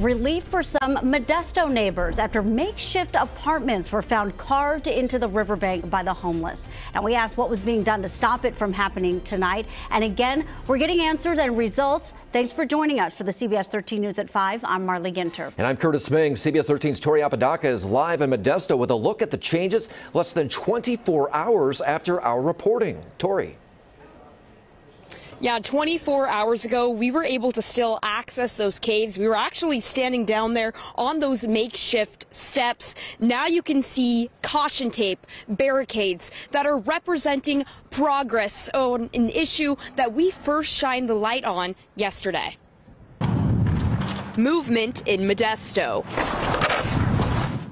Relief for some Modesto neighbors after makeshift apartments were found carved into the riverbank by the homeless. And we asked what was being done to stop it from happening tonight. And again, we're getting answers and results. Thanks for joining us for the CBS 13 News at 5. I'm Marley Ginter. And I'm Curtis Ming. CBS 13's Tori Apodaca is live in Modesto with a look at the changes less than 24 hours after our reporting. Tori. Yeah, 24 hours ago, we were able to still access those caves. We were actually standing down there on those makeshift steps. Now you can see caution tape, barricades that are representing progress on an issue that we first shined the light on yesterday. Movement in Modesto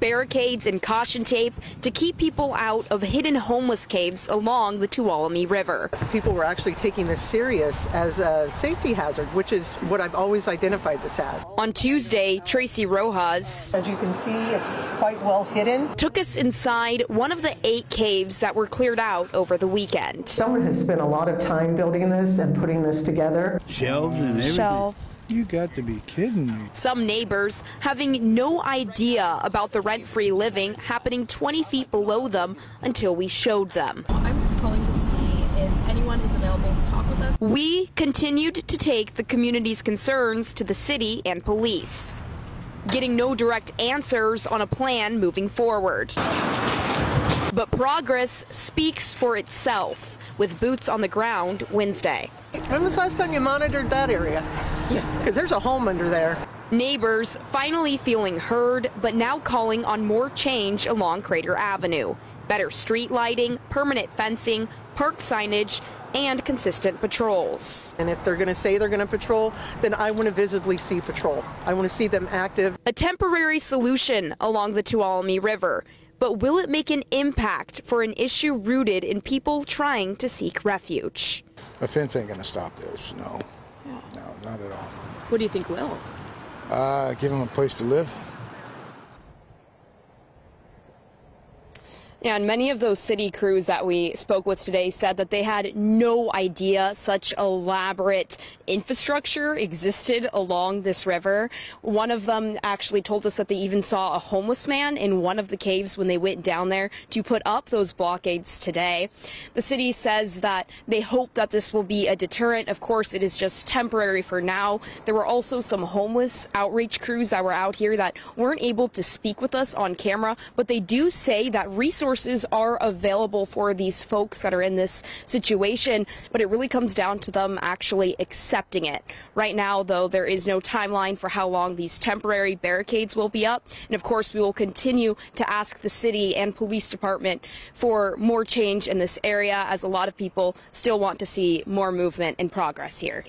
barricades and caution tape to keep people out of hidden homeless caves along the Tuolumne River. People were actually taking this serious as a safety hazard, which is what I've always identified this as. On Tuesday, Tracy Rojas, as you can see, it's quite well hidden, took us inside one of the eight caves that were cleared out over the weekend. Someone has spent a lot of time building this and putting this together. Shelves and everything. Shelves. You got to be kidding me. Some neighbors having no idea about the rent free living happening 20 feet below them until we showed them. I'm just calling to see if anyone is available to talk with us. We continued to take the community's concerns to the city and police, getting no direct answers on a plan moving forward. But progress speaks for itself with boots on the ground Wednesday. When was the last time you monitored that area? Because there's a home under there. Neighbors finally feeling heard, but now calling on more change along Crater Avenue. Better street lighting, permanent fencing, park signage, and consistent patrols. And if they're going to say they're going to patrol, then I want to visibly see patrol. I want to see them active. A temporary solution along the Tuolumne River. But will it make an impact for an issue rooted in people trying to seek refuge? A fence ain't going to stop this, no. No, not at all. What do you think will? Uh, give them a place to live. And many of those city crews that we spoke with today said that they had no idea such elaborate infrastructure existed along this river. One of them actually told us that they even saw a homeless man in one of the caves when they went down there to put up those blockades today. The city says that they hope that this will be a deterrent. Of course, it is just temporary for now. There were also some homeless outreach crews that were out here that weren't able to speak with us on camera, but they do say that resources resources are available for these folks that are in this situation, but it really comes down to them actually accepting it. Right now, though, there is no timeline for how long these temporary barricades will be up. And of course, we will continue to ask the city and police department for more change in this area as a lot of people still want to see more movement and progress here.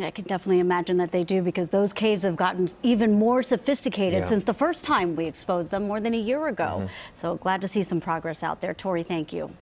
I can definitely imagine that they do because those caves have gotten even more sophisticated yeah. since the first time we exposed them more than a year ago. Mm -hmm. So glad to see some progress out there. Tori, thank you.